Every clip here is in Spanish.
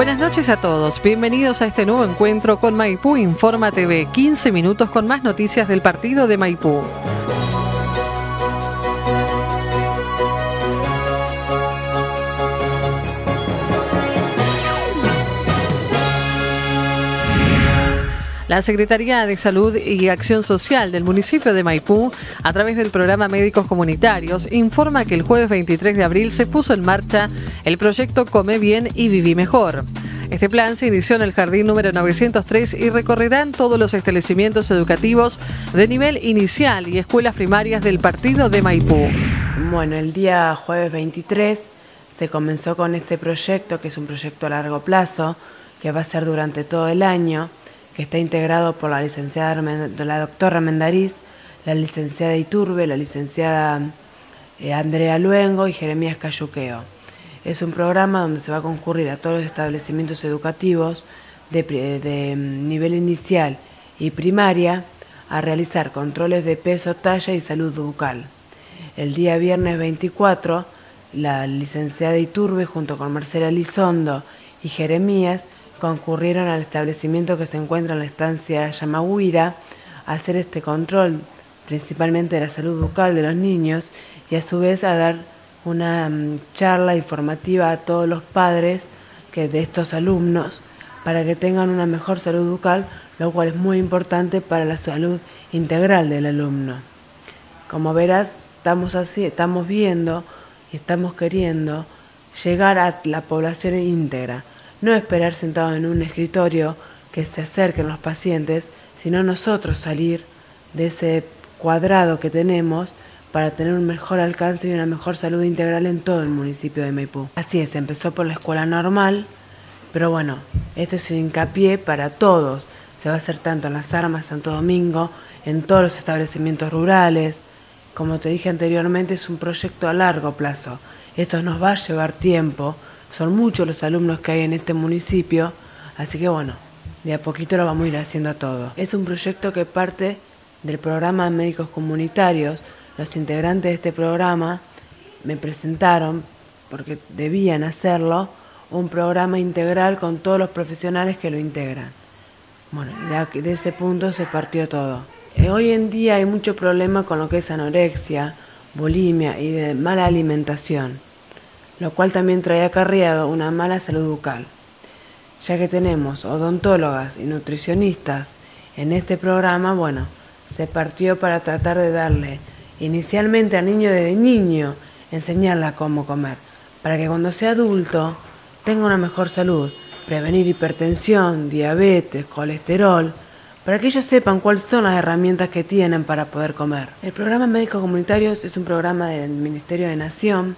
Buenas noches a todos, bienvenidos a este nuevo encuentro con Maipú Informa TV, 15 minutos con más noticias del partido de Maipú. La Secretaría de Salud y Acción Social del municipio de Maipú, a través del programa Médicos Comunitarios, informa que el jueves 23 de abril se puso en marcha el proyecto Come Bien y Viví Mejor. Este plan se inició en el jardín número 903 y recorrerán todos los establecimientos educativos de nivel inicial y escuelas primarias del partido de Maipú. Bueno, el día jueves 23 se comenzó con este proyecto, que es un proyecto a largo plazo, que va a ser durante todo el año que está integrado por la licenciada la doctora Mendariz, la licenciada Iturbe, la licenciada eh, Andrea Luengo y Jeremías Cayuqueo. Es un programa donde se va a concurrir a todos los establecimientos educativos de, de mm, nivel inicial y primaria a realizar controles de peso, talla y salud bucal. El día viernes 24, la licenciada Iturbe junto con Marcela Lizondo y Jeremías concurrieron al establecimiento que se encuentra en la estancia Yamaguira a hacer este control, principalmente de la salud bucal de los niños, y a su vez a dar una mm, charla informativa a todos los padres que de estos alumnos para que tengan una mejor salud bucal, lo cual es muy importante para la salud integral del alumno. Como verás, estamos así, estamos viendo y estamos queriendo llegar a la población íntegra no esperar sentado en un escritorio que se acerquen los pacientes, sino nosotros salir de ese cuadrado que tenemos para tener un mejor alcance y una mejor salud integral en todo el municipio de Maipú. Así es, empezó por la escuela normal, pero bueno, esto es un hincapié para todos. Se va a hacer tanto en las armas, Santo Domingo, en todos los establecimientos rurales. Como te dije anteriormente, es un proyecto a largo plazo. Esto nos va a llevar tiempo, son muchos los alumnos que hay en este municipio, así que bueno, de a poquito lo vamos a ir haciendo todo. Es un proyecto que parte del programa Médicos Comunitarios. Los integrantes de este programa me presentaron, porque debían hacerlo, un programa integral con todos los profesionales que lo integran. Bueno, de, ese punto se partió todo. Eh, hoy en día hay mucho problema con lo que es anorexia, bulimia y de mala alimentación lo cual también trae acarreado una mala salud bucal, ya que tenemos odontólogas y nutricionistas en este programa, bueno, se partió para tratar de darle inicialmente al niño desde niño, enseñarle a cómo comer, para que cuando sea adulto tenga una mejor salud, prevenir hipertensión, diabetes, colesterol, para que ellos sepan cuáles son las herramientas que tienen para poder comer. El programa Médicos Comunitarios es un programa del Ministerio de Nación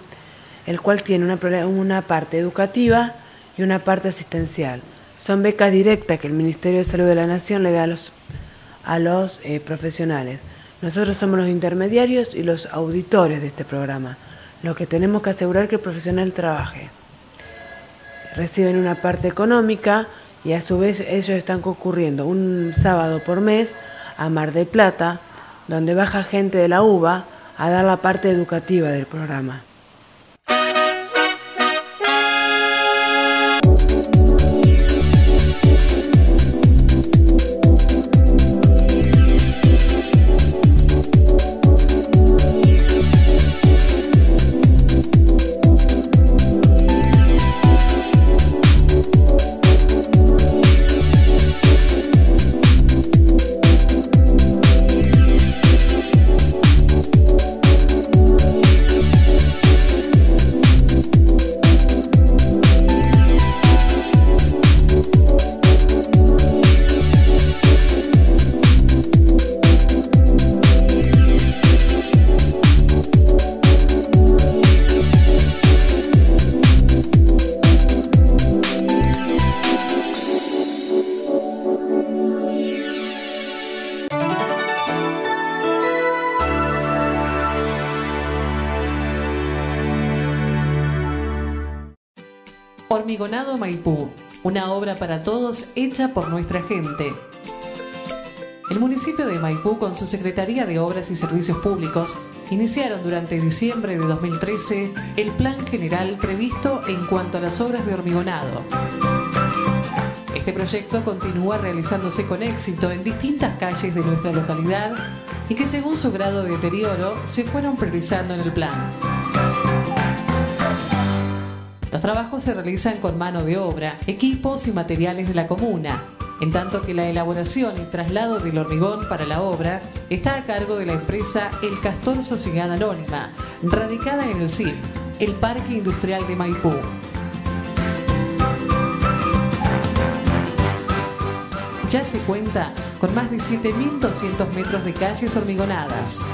el cual tiene una, una parte educativa y una parte asistencial. Son becas directas que el Ministerio de Salud de la Nación le da a los, a los eh, profesionales. Nosotros somos los intermediarios y los auditores de este programa, lo que tenemos que asegurar que el profesional trabaje. Reciben una parte económica y a su vez ellos están concurriendo un sábado por mes a Mar del Plata, donde baja gente de la UBA a dar la parte educativa del programa. Hormigonado Maipú, una obra para todos hecha por nuestra gente. El municipio de Maipú, con su Secretaría de Obras y Servicios Públicos, iniciaron durante diciembre de 2013 el plan general previsto en cuanto a las obras de hormigonado. Este proyecto continúa realizándose con éxito en distintas calles de nuestra localidad y que según su grado de deterioro se fueron priorizando en el plan. Trabajos se realizan con mano de obra, equipos y materiales de la comuna, en tanto que la elaboración y traslado del hormigón para la obra está a cargo de la empresa El Castor Sociedad Anónima, radicada en el CIP, el Parque Industrial de Maipú. Ya se cuenta con más de 7.200 metros de calles hormigonadas.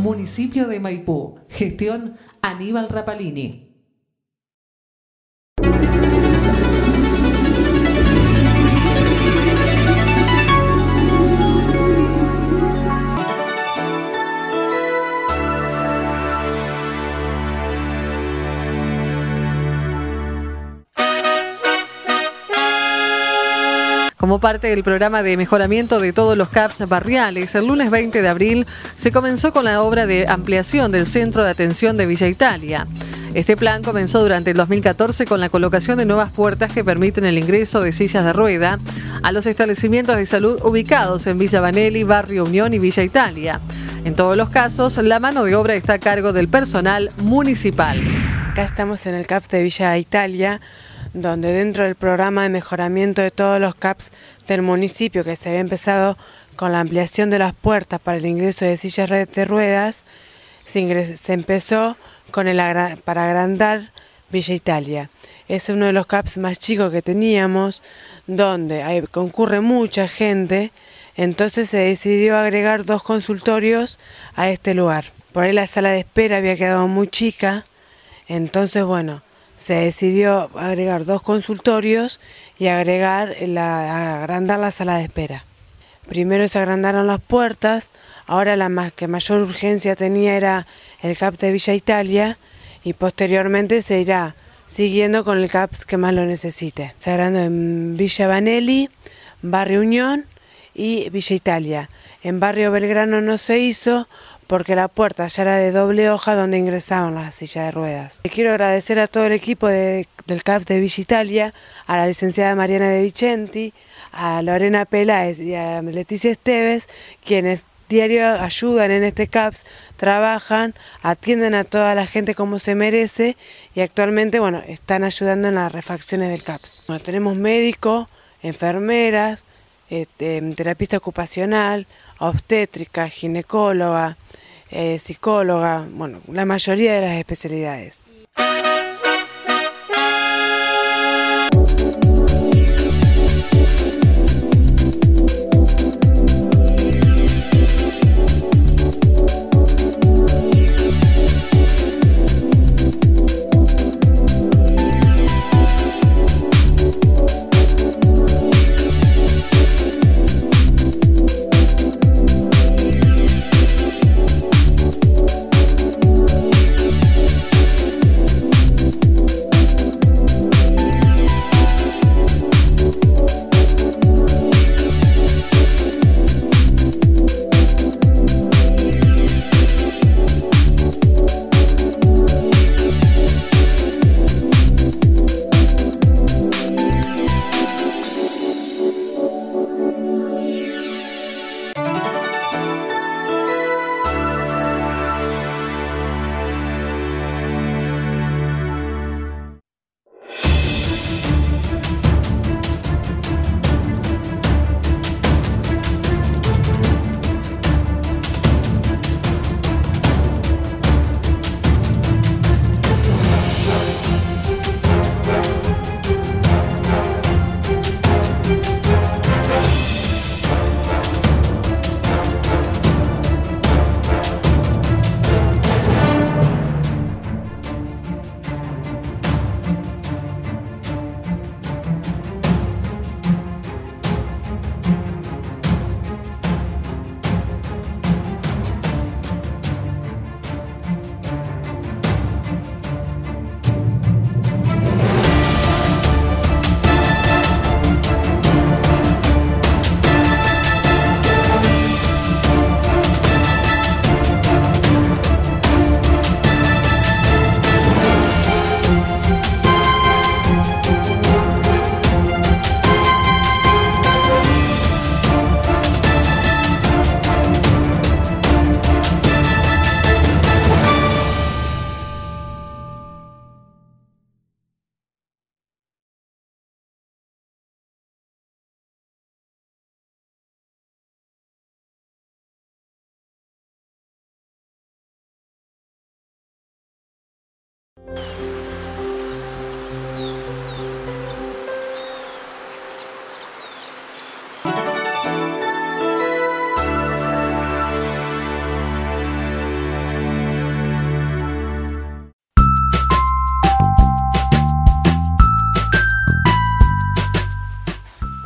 Municipio de Maipú. Gestión Aníbal Rapalini. Como parte del programa de mejoramiento de todos los CAPS barriales, el lunes 20 de abril se comenzó con la obra de ampliación del Centro de Atención de Villa Italia. Este plan comenzó durante el 2014 con la colocación de nuevas puertas que permiten el ingreso de sillas de rueda a los establecimientos de salud ubicados en Villa Vanelli, Barrio Unión y Villa Italia. En todos los casos, la mano de obra está a cargo del personal municipal. Acá estamos en el CAPS de Villa Italia donde dentro del programa de mejoramiento de todos los CAPS del municipio, que se había empezado con la ampliación de las puertas para el ingreso de sillas de ruedas, se, empezó con el para agrandar Villa Italia. Es uno de los CAPS más chicos que teníamos, donde concurre mucha gente, entonces se decidió agregar dos consultorios a este lugar. Por ahí la sala de espera había quedado muy chica, entonces bueno, se decidió agregar dos consultorios y agregar la, agrandar la sala de espera. Primero se agrandaron las puertas, ahora la más, que mayor urgencia tenía era el CAP de Villa Italia y posteriormente se irá siguiendo con el CAP que más lo necesite. Se agrandó en Villa Vanelli, Barrio Unión y Villa Italia. En Barrio Belgrano no se hizo porque la puerta ya era de doble hoja donde ingresaban las sillas de ruedas. Quiero agradecer a todo el equipo del CAP de Villa Italia, a la licenciada Mariana De Vicenti, a Lorena Peláez y a Leticia Esteves, quienes diario ayudan en este CAPS, trabajan, atienden a toda la gente como se merece y actualmente bueno, están ayudando en las refacciones del CAPS. Bueno, tenemos médicos, enfermeras, este, terapista ocupacional, obstétrica, ginecóloga, eh, psicóloga, bueno, la mayoría de las especialidades.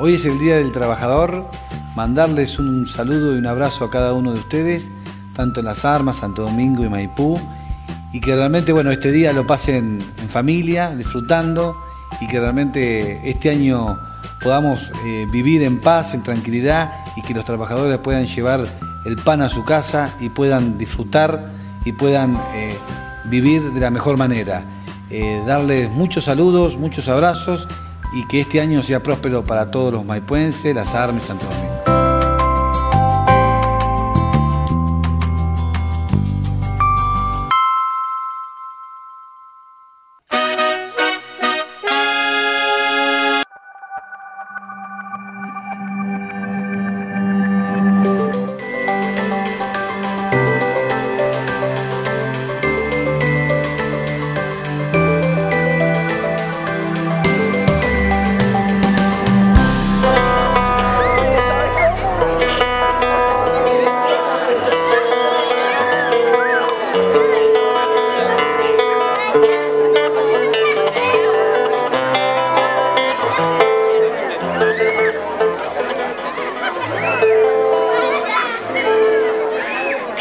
Hoy es el Día del Trabajador, mandarles un saludo y un abrazo a cada uno de ustedes, tanto en Las Armas, Santo Domingo y Maipú, y que realmente bueno, este día lo pasen en familia, disfrutando, y que realmente este año podamos eh, vivir en paz, en tranquilidad, y que los trabajadores puedan llevar el pan a su casa y puedan disfrutar y puedan eh, vivir de la mejor manera. Eh, darles muchos saludos, muchos abrazos y que este año sea próspero para todos los maipuenses, las armas y Santo Domingo.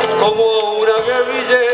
frío.